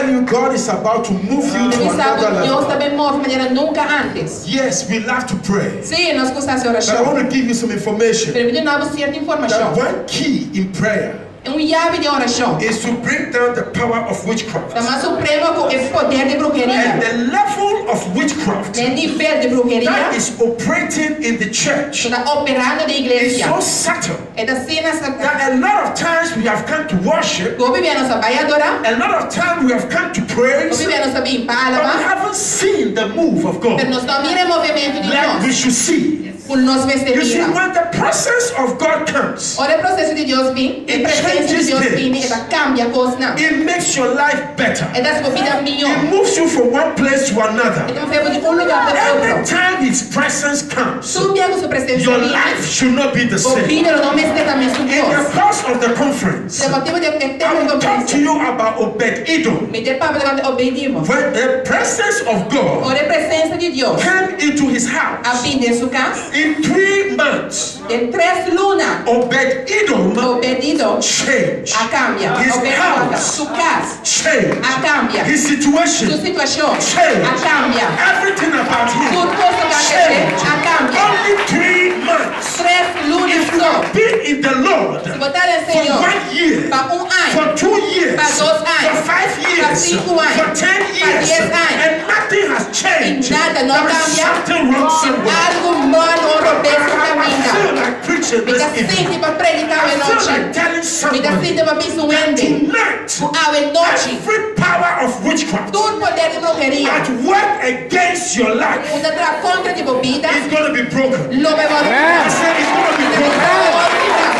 Tell you, God is about to move you to another Deus level. também move maneira nunca antes. Yes, we love to pray. Sim, nós gostamos de But I want to give you some information. Pero eu dava certa That one key in prayer Um chave de oração. is to bring down the power of witchcraft. Da mais suprema com esse poder de And the level of witchcraft O nível de bruxaria. is operating in the church está operando na is so subtle É da cena that a lot of times we have come to worship, Como viver nossa vai adorar, a lot of times we have come to praise, but we haven't seen the move of God. Pero nós não miramos o movimento de like we should see. You see, when the presence of God comes, Olha o processo de Deus vir, a It changes things. ela cambia a coisa. não. it makes your life better. É da sua vida It moves you from one place to another. Então você vai de lugar para Every time His presence comes, Subia com sua presença. your life should not be the same. vida não me está também In the course of the conference, Se motivo de ter I will talk to you about Obed Edom. Me der para quando obedimos. When the presence of God Olha a presença de Deus. came into his house fim de sua casa. in three months, Em três lunas. Obed Edom Obedido. changed. A cambia. His house Sua casa. changed. A cambia. His situation situação. changed. A cambia. Everything about him coisa que changed. A cambia. Only three months. Três lunas If you have been in the Lord em for one year, ano. for two years, anos. for five years, anos. for ten years, and nothing has changed, nada não there is something wrong somewhere. Algo mal ou robeço I feel caminha. Like preaching Me this evening. sede para predicar I a feel like telling Me dá somebody sede para tonight, A every power of witchcraft Todo poder at work against your life Usa tra contra de bebida. is going to be broken. I said it's going to be broken.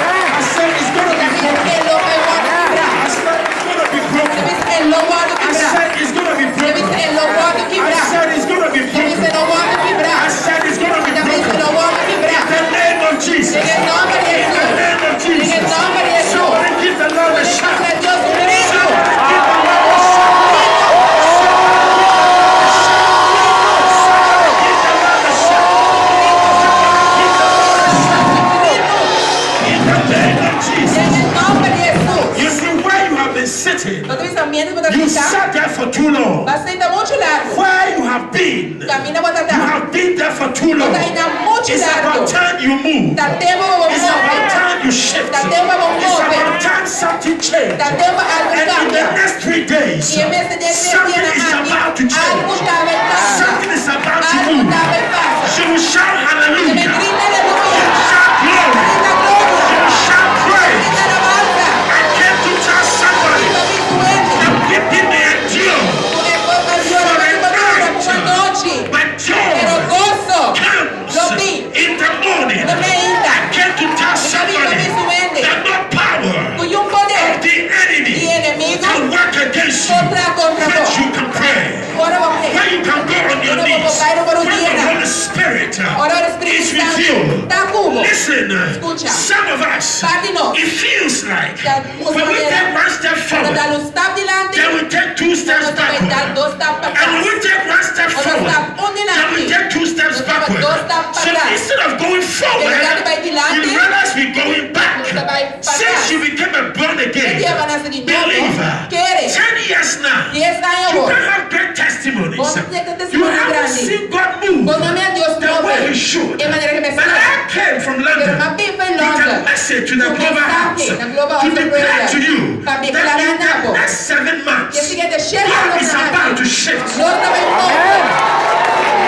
The next three days, em vez de dizer something is about to change. estava em casa. Something is about you can go on your knees. vos vai no When the. Holy Spirit is with you. Listen, some of us, Parte de nós. it feels like when we take one step forward, then we take two steps backward. dois tapas para And when we take one step forward, then we take two steps backward. So instead of going forward, should. de maneira que me But. I came from London uma pipa em with a message to the Global House mensaje Global to declare to you Para that in the next seven o months, seguinte, chega God is about to shift. Deus também move.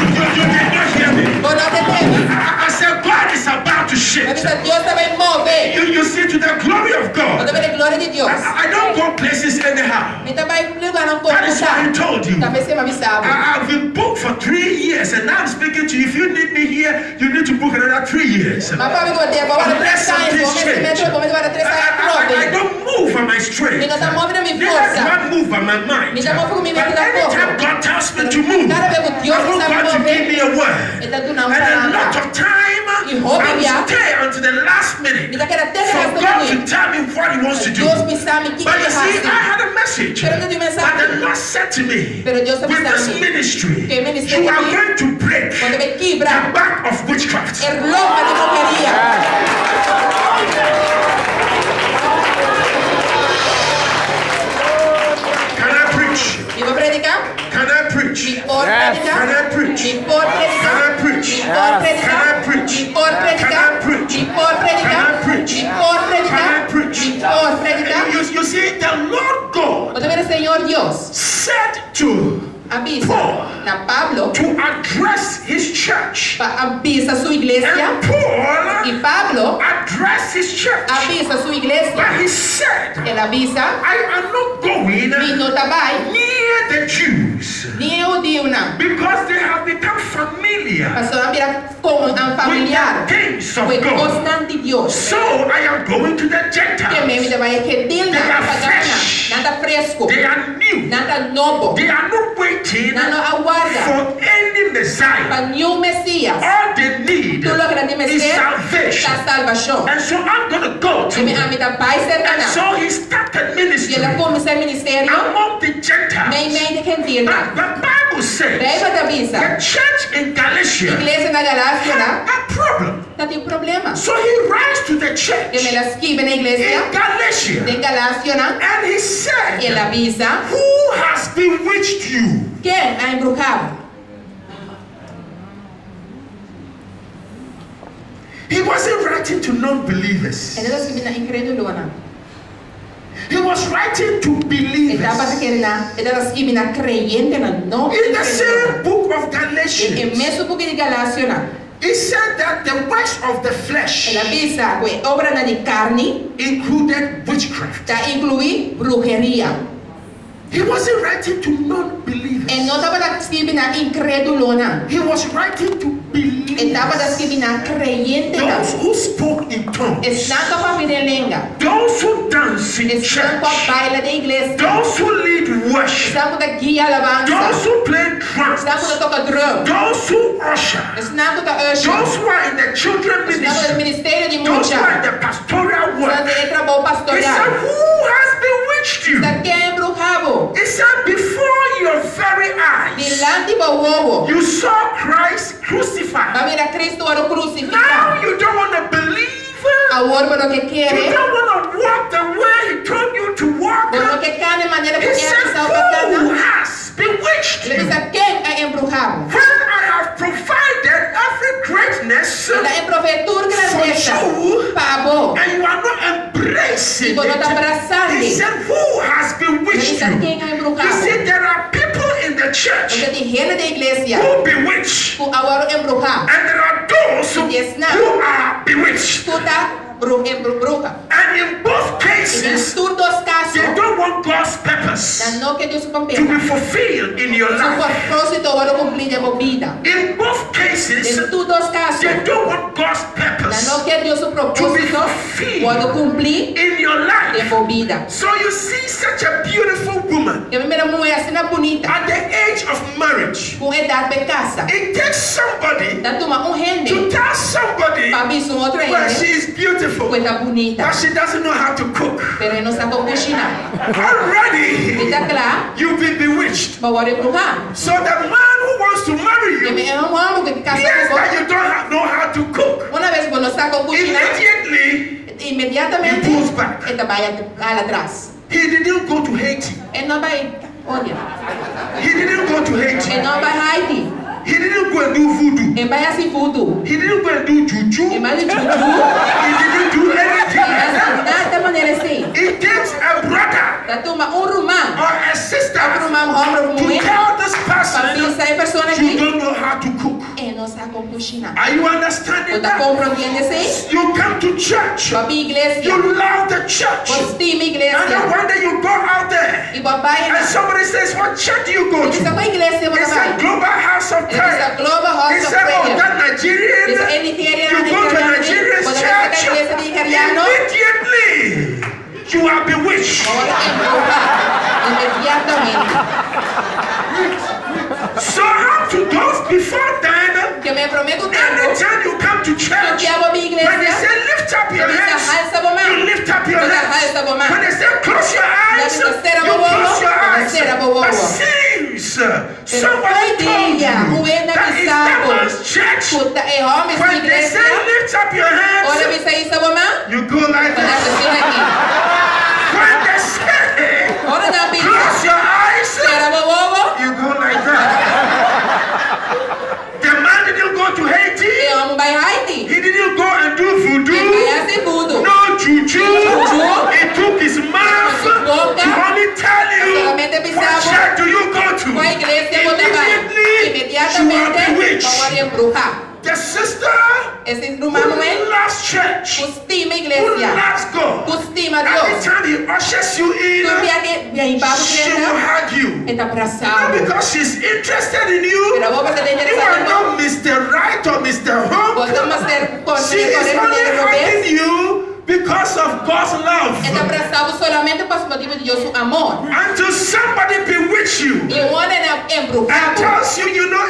You, you, you did not hear me. Vou não ter. I, I said God is about to Mas shift. disse, Deus também move. You, you see, to the glory of Quando God. Glória de Deus. I, I don't go places anyhow. Me também lugar não pouco That is why I told you. Talvez você me avisava. I, I've been booked for three years, and now I'm speaking to you. If you need me here, you need to book another three years. Mas para eu tenho agora três Unless anos. Vou me meter, me três I, anos I, I don't move by my strength. Me não tá movendo a minha Neither do força. I move by my mind. Me dá uma força, me But mete da anytime. God tells me to move, Cada vez que Deus I want God to give me a word. Ele And a lot of time, I will stay until the last minute Me for God to tell me what He wants to to do. But you see, I had a message. But the Lord said to me, with this ministry, you are going to break the back of witchcraft. Can I preach? Can I preach? Yes. Can I preach? Can I preach? Yes. Can I preach? You, see, the Lord God Otra vez el Señor Dios said to avisa Paul. a Pablo to address his church. avisa su iglesia And Paul y Pablo addressed his church. avisa su iglesia. But he said, Él avisa I am not going ni no tabai the Jews ni because they have become familiar Pastor mira como un with the things of God. cosas de Dios. So I am going to the Gentiles. vida vai gentil They are fresh. nada fresco, They are new. nada novo, They are not waiting nada aguarda for any Messiah. para nenhum Messias. All they need Tú lo que tienes is salvation. la salvación. And so I'm going to go to them. And so he started ministry começa o ministério, among the Gentiles. meio de gentil But na. the Bible says the church in Galatia igreja na Galácia had a problem. problema. So he writes to the church Que me la na igreja, in Galatia de Galácia and he said, avisa, Who has bewitched you? quem a embrujado? He wasn't writing to non believers, Ela esquive na incredulona. He was writing to believers. aquele na, ela esquive na creyente na não In the same book of Galatians, mesmo porque de Galácia na, he said that the works of the flesh ela avisa que obra na de carne, included witchcraft. tá inclui brujeria. He wasn't writing to non believers, E não estava na esquive na incredulona. he was writing to believers. Estava na esquive na creyente. Those who spoke in tongues, Estão com a lenga. those who dance in a church, baila da igreja. those who lead worship, Estão com a guia those who play Estão com a drums, drum. those who usher, Estão com a usher. those who are in the children Estão com o ministry, de those who are in the pastoral work. de trabalho He said. Who has bewitched you? Está quem é embrujado. He said, Before your very eyes, Dilante do ovo. you saw Christ crucified. Vai ver a Cristo Now you don't want to believe. Agora, para o que You don't want to walk the way He told you to walk. Para o que quer, de maneira He said, Who has bewitched you? diz, quem é embrujado? When I have provided every greatness provedor grandeza. for you, and you are not embracing E quando está it, abraçando. He said, Who has Ele bewitched diz, you? quem é He embrujado? said, There are people in the church Porque tem gente da igreja. who bewitch, Com agora embrujado. and there are those who Yes, now. who are bewitched. Escuta, bru. And in both cases, em todos os casos, they don't want God's purpose não que Deus to be fulfilled in your life. propósito agora cumprir vida. In both cases, Em todos os casos, they don't want God's purpose não que Deus su propósito agora cumprir in your life. So you see such a beautiful woman a primeira mulher assim na bonita, at the age of marriage. com idade de casa. It takes somebody Da turma um to tell somebody para avisar outro well, rende, she is beautiful, bonita, but she doesn't know how to cook. pero não sabe cozinhar. Already, you've been bewitched. Mas agora embrujar. So the man who wants to marry you é homem que casa hears that you don't know how to cook. Uma vez quando está com cozinhar, Immediately, imediatamente He pulls back. ele vai lá atrás. he didn't go to Haiti. Ele não vai, olha, He didn't go to Haiti. ele não vai a Haiti. He didn't go and do voodoo. Ele vai assim tudo. He didn't go and do juju. Ele He vai de juju. didn't do Ele anything. vai nada maneira assim. It takes a brother Da turma um rumã. or a sister Para uma homem to mulher. tell this Para person pensar em pessoa you don't know how to cook. Ele não sabe. Are you understanding that? You come to church. Para a igreja. You love the church. Você estima a And then one day you go out there and somebody says, What church do you go to? qual igreja você It's a global house of Ele diz, a prayer. Global He House of said, Oh, that Nigerian. Diz, ele queria You go to a Nigerian Quando você vai na igreja church. Immediately, you are bewitched. agora embrujar. Imediatamente. So how to those before then, Que me prometo anytime you come to church, te amo a minha when they say lift up your hands, alça a mão. you lift up your hands. When they say close your eyes, you "Cera a mão, close your eyes. cera a mão. But since somebody told you o Ena that Devil's church, Escuta, é homem de when they say lift up your hands, me sai isso, mamãe. you go like She was a witch. The sister who loves church, who loves God, time He ushers you in, she will hug you. Not because she's interested in you, you are not Mr. Right or Mr. Home. She is only hugging you because of God's love. Está abraçado solamente por motivo de Deus amor. Until somebody bewitch you. E um homem embrucado. And tells you you know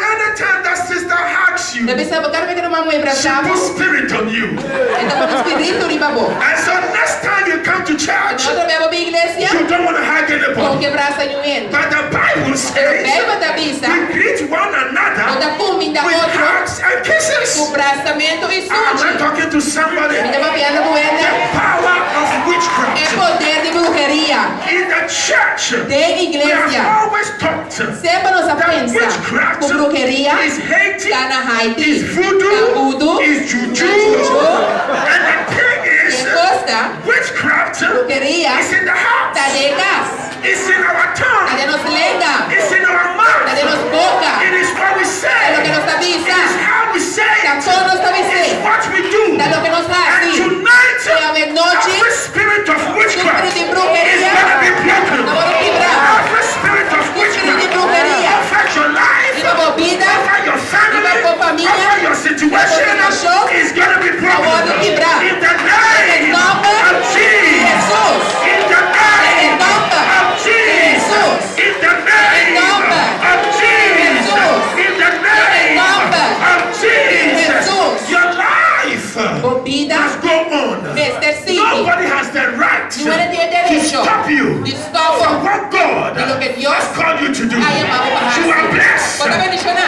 Deve ser porque que uma mulher she abraçava. puts spirit on you. Ele tá com o espírito de babô. And so next time you come to church, Outra vez eu vou pra igreja, you don't want to hug com anybody. que braça e um ente. But the Bible Pero says Bíblia da vista, we greet one another quando cume da with outro, hugs and kisses. o braçamento e Am I sujo. talking to somebody? Ele tá piando com The ele. power of É witchcraft poder de brujeria. in the church. De We are igreja. always taught Sempre nos that pensa witchcraft com brujeria, is Haiti, está na Haiti, is voodoo, is juju, juju, and the thing is, witchcraft is in the house, está de casa, it's in our tongue, over your situation uma situação, is going to be broken. In the name of Jesus. In the name of Jesus. In the name of Jesus. In the name of Jesus. Your life must go on. Nobody has the right to stop you from what God de lo que Dios has called you to do. ha llamado para You are blessed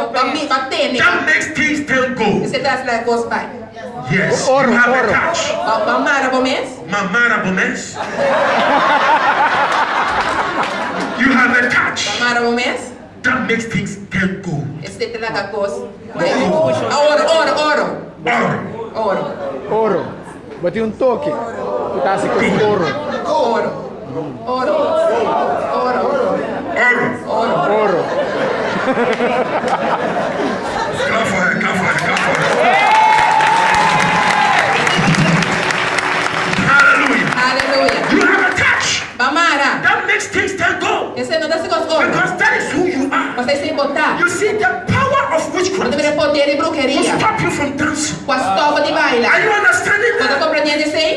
touch that makes things turn gold. Você traz lá gosto vai. Yes, Oro, you have a oro. touch. Mamara bomes. Mamara Gomez. You have a touch Mamara bomes. that makes things turn gold. Esse te lá gosto. Oro, oro, oro. Oro. Oro. Oro. Bati um toque. Tu tá assim com ouro. Oro. Oro. Oro. Oro. Oro. Ouro. Come for it, come for it, come for it. Hallelujah. Aleluia. You have a touch Mamara. that makes things turn gold. Esse não dá se gosto oro. Because that is who you are. Você sem botar. You see, the power of witchcraft will stop you from dancing. Com as topas de Are you understanding that?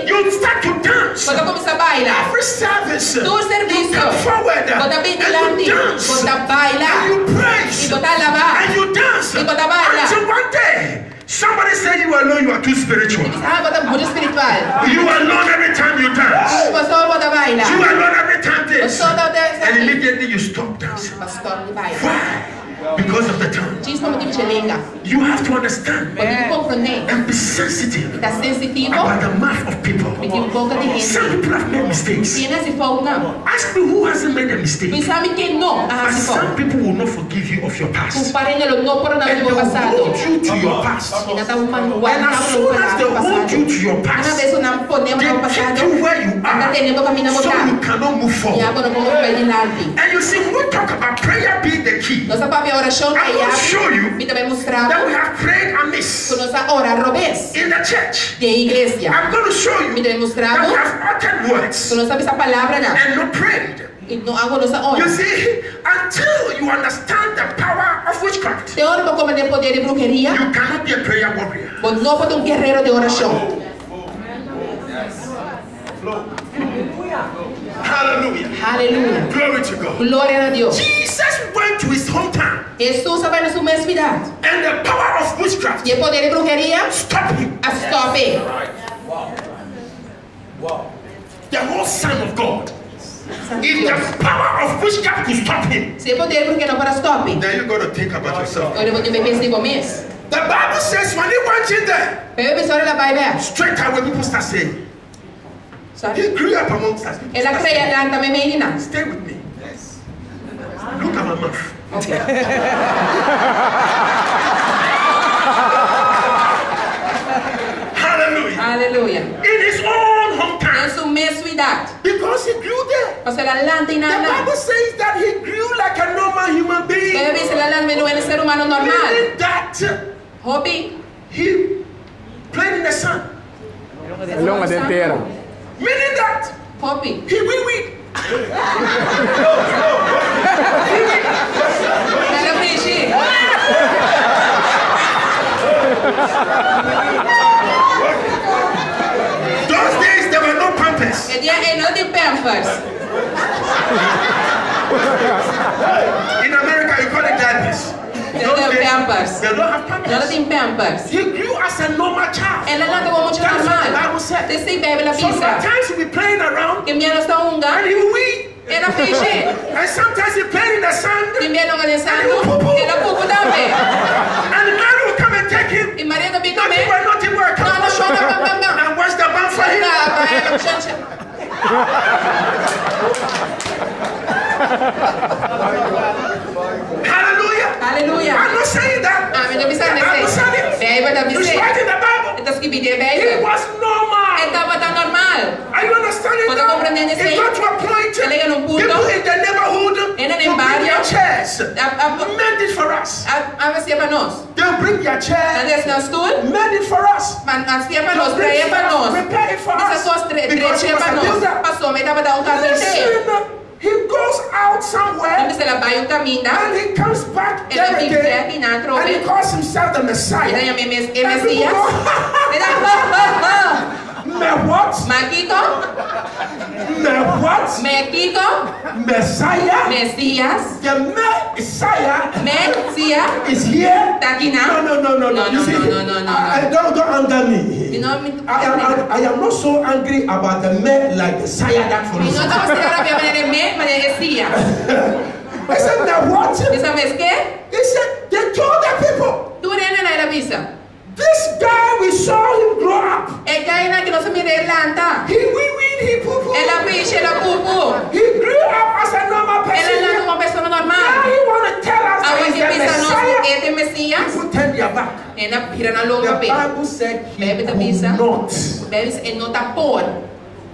You start to dance. quando eu começar a bailar, Every service, todo you come forward and you dance. And you praise. And you dance. Until one day, somebody said you alone, you are too spiritual. You alone every time you dance. You alone every time this. And immediately you stop dancing. Pastor, de baila. Why? Because of the tongue. Diz como tipo de lenga. You have to understand Quando tu compreender, and be sensitive tá sensitivo, about the mouth of people. porque pouco de Some people have made mistakes. Quem não se for, não. Ask me who hasn't made a mistake. Quem sabe quem But some people will not forgive you of your past. Comparem ele não por nada And they will hold you to your past. Não tá uma And as soon as they hold you to your past, vez não podemos they no keep you where you are so you cannot move E forward. agora como vai de nada. And you see, we talk about prayer being the key, Nossa papai oração I will show you Me também mostrar that we have prayed amiss com nossa ora robês in the church. de igreja. I'm going to show you também that mostrar we have uttered words com nossa essa palavra não. and not prayed. You see, until you understand the power of witchcraft, Te oro para compreender poder de bruxeria. you cannot be a prayer warrior. Você não pode um guerreiro de oração. Hallelujah. Hallelujah. Glory to God. Glória a Deus. Jesus went to his hometown Jesus vai nos mesvidade. And the power of witchcraft E o poder de bruxaria stop him. a stop ele. The whole Son of God. If the power of witchcraft could stop him, Se o poder de bruxaria não para stop ele. then you got to think about yourself. Eu vou te pensar em você. The Bible says when he went in there, Eu pensou ela vai ver. straight away people start saying, Sabe? he grew up amongst us. People Ela start creia saying, lá também menina. Stay with me. Yes. Look at my mouth. Hallelujah. Aleluia. In his own Em hometown. sua mesvidade. Because he grew there. Você ela lanta e The nada. Bible says that he grew like a normal human being. Eu pensei ela lanta não é um ser humano normal. Meaning that Hobby. he played in the sun. Longa denteira. Meaning that Hobby. he wee wee. Ela preenche. Those days there were no pampers. É não de pampers. In America you call it diapers. They Those have days, pampers. They don't have pampers. tem pampers. He grew as a normal child. Lanta como muito That's what the normal. Bible said. La So pizza. sometimes he'll be playing around Que não está unga. and he wee. Ela preenche. And sometimes he played in the sand. Que sand minha não ganha santo. Ela pupu também. and the man will come and take him. E Maria também Nothing também. but nothing but come No, no, no, no, no, no. and where's the band for him. it. Da It's right in the Bible. Está escrito He bebe. was normal. Estava tão normal. Are you understanding Quando now? compreendendo It got to a point. ponto, People in the neighborhood no bring barrio, their chairs. Mend it for us. a, a vestir. They'll bring their chair. Antes na stool, Mend it for us. a vestir para They'll bring traia para it nós. Prepare it for us. coisas tre- Because he para a nós. builder. Me dava dar um carpinteiro. Listen, goes out somewhere Então, ela vai o caminho, and he comes back ela there again and he calls himself the Messiah. é me- me- And people go, Ela, Me what? Maquito, Me what? Mexico, Messiah? Messias, The Messiah Messias, is here. tá aqui No, não. no, no, no, no. No, You no, see, no, no, no, no, I, I no. don't, don't anger me. E não me... I am, I, I am not so angry about the men like the Messiah that E follows. não estamos tirando a minha maneira me, mas é Messias. I said, the what? E sabe o que? He said, they told the people, Tu nena na era visa. This guy, we saw him grow up. É que aí na que não se mira Irlanda. He wee wee, he poo poo. Ela piche, ela pupu. He grew up as a normal Ela é person. uma pessoa Now normal. he want to tell us that Agora he's que the pensa nós, Messiah. é de People turn their back. Ela vira na The longa pé. Bible said he Bebe could not Deve ele não tá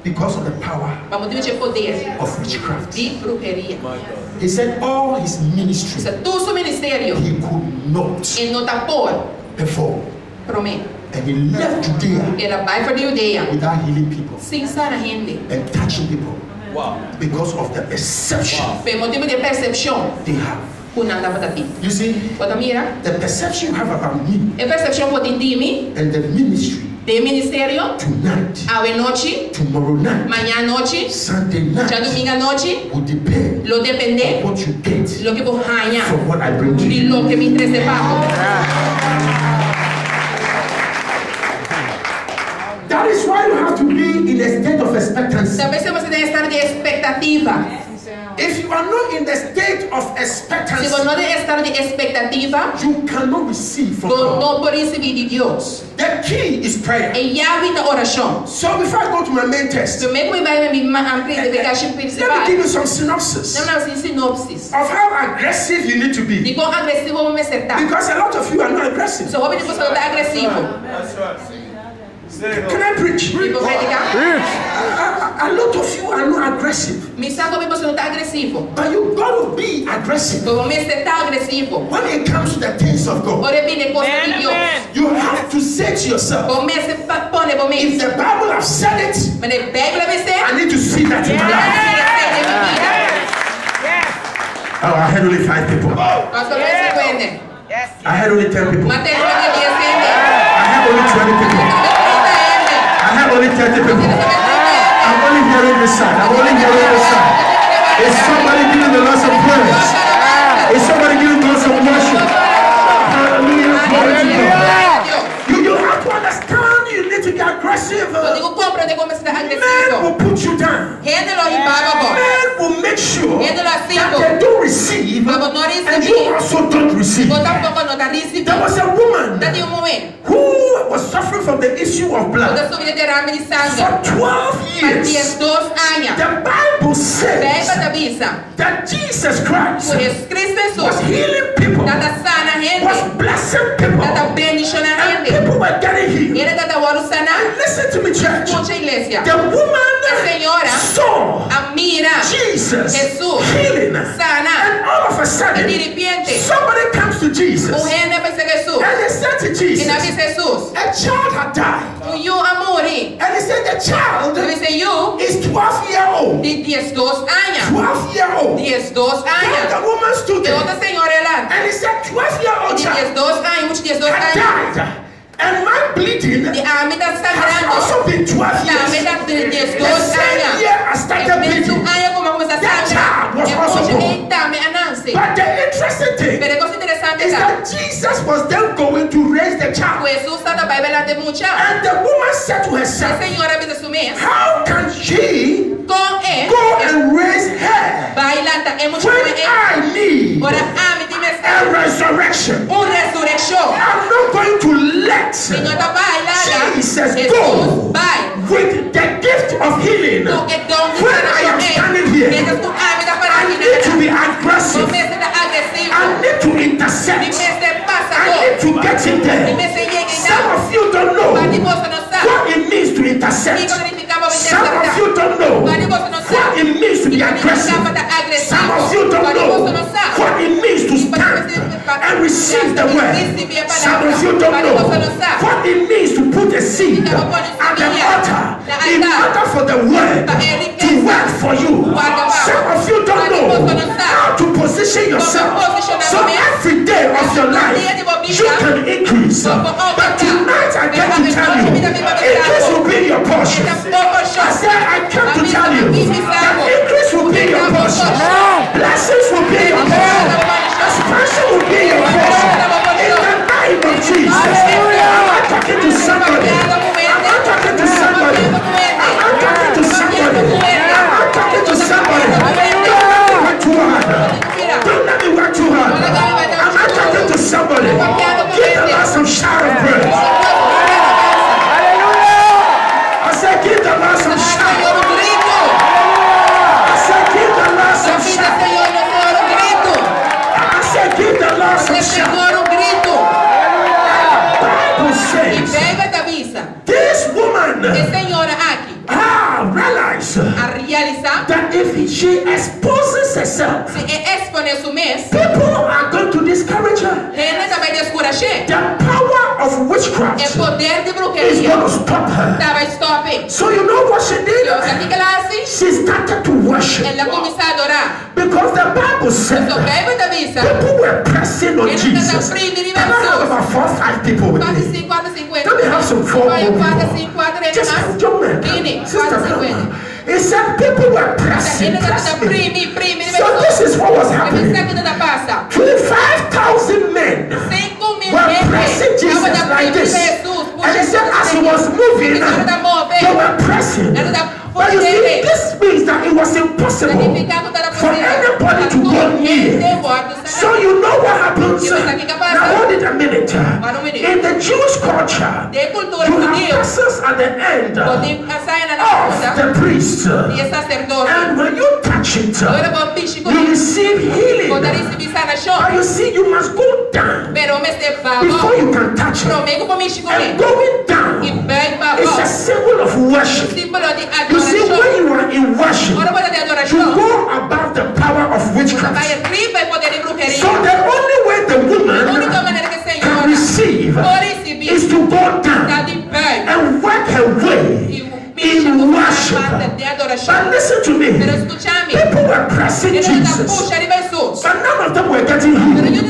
because of the power Vamos dividir poder of witchcraft. de bruxaria. He said all his ministry Isso é tudo seu ministério. he could not Ele não tá por. perform. Prometo. And he left Judea Ela vai för a Judeia. without healing people Sem sanar gente. and touching people Wow. because of the perception Por motivo de percepção. they have. Que não andava daqui. You see, Quando mira, the perception you have about me é perception que tem de mim, and the ministry de ministério, tonight, a noite, tomorrow night, manhã à noite, Sunday já night domingo à noite, will depend lo depender on what you get lo que vou ganhar from what I bring to de you. lo que me interessa pago. That is why you have to be in a state of expectancy. Talvez você tenha estar de expectativa. If you are not in the state of Se expectancy, você não estar de expectativa, you cannot receive from você God. não pode receber de Deus. The key is prayer. É chave da oração. So before I go to my main text, Primeiro que vai me ampliar de pegar let principal. me give you some synopsis Não, não, sinopsis. of how aggressive you need to be. De quão agressivo vamos acertar. Because a lot of you are not aggressive. Se o homem de você não está agressivo, Can I preach? vou predicar, A, a- a lot of you are not aggressive. me sabe como você não está agressivo. But you got to be aggressive O homem está agressivo. when it comes to the things of God. Ora bem, coisa de Deus. You have to say to yourself, Comece a pôr if momento. the Bible has said it, Mas a Bíblia vai ser. I need to see that in my life. Oh, I had only five people. Nós começamos a vender. I had only ten people. Mateus I have only twenty people. only 30 people. I'm only hearing this side. I'm only hearing this side. Is somebody giving the Lord some praise? Is somebody giving the Lord some worship? Hallelujah. Glory to God. You, you have to understand you need to get aggressive. Men will put you down. Men will make sure that they don't receive and you also don't receive. There was a woman who who was suffering from the issue of blood da subire derrame di sangue. for 12 years. The Bible says that Jesus Christ Por Jesus Cristo was healing people, was blessing people, Data bendición a and people were getting healed. Ele data waru sana. Listen to me, church. The woman saw Jesus healing, sana. and all of a sudden, somebody comes to Jesus, and they said to Jesus, Jesus. a child had died, Tu you amori. and he said the child Tu visa you. is 12 year old, De 10 dos años. 12 year old. 10 dos And años. the woman stood there, outra senhora lá. and he said 12 year old child 10 dos años. Muito 10 dos had died, and my bleeding a me tá has also been 12 Tá, me years. tá de 10 The same year I started bleeding. año como começa a That child was also born. eita, me ananse. But the interesting thing Pero coisa interessante is that Jesus was then going to raise the child. Jesus está na Bíblia. And the woman said to herself, senhora diz assim mesmo. How can she go and raise her Bailanta é muito when. I need Ora, ame de a resurrection? Um ressurreição. I'm not going to let. Jesus go with the gift of healing. Passador. to get in De there. mestre chega Some of you don't know Mas você não sabe. what it means to intercept. Some of you don't know Mas você não what it means to be aggressive. significava da agressivo. Some of you don't know você não sabe. what it means to stand and receive the word. Some of you don't know what it means a seed at the water in order for the word to work for you. Some of you don't know how to position yourself. so every day of your life you can increase. But tonight I get to tell you, increase a realizar, that if she exposes herself, se é expone su mês, people are going to discourage her. Reina também descurache. The power of witchcraft poder de is going to stop her. Tava stop. So you know what she did? Eu sabe que ela? She started to worship Ela começou a adorar. because the Bible said Só pega da vista. people were pressing on Jesus. Can I have about four, five people with me? 5, quase 50. Let me have some four more people. 5, 4 ainda Just young men. Sister, come on. He said people were pressing, pressing. So this is what was happening. Ele está passa. 25,000 men 5 were pressing Jesus like this. And he said as he was moving, they were pressing. But you see, this means that it was impossible for anybody to go near. So you know what happens? It a minute. In the Jewish culture, you have judeu. at the end of Pode sair na segunda. the priest. And when you touch it, Agora vou you receive healing. Pode receber sana But you see, you must go down. Pero me se before you can touch it. Promego com bicho And going down. Is babo. a symbol of worship. You see, when you are in worship, Agora vou de you go above the power of witchcraft. arriba poder de So the only way the woman maneira que a can receive is to go down and work her way in worship. But listen to me. People were pressing Jesus, but none of them were getting healed.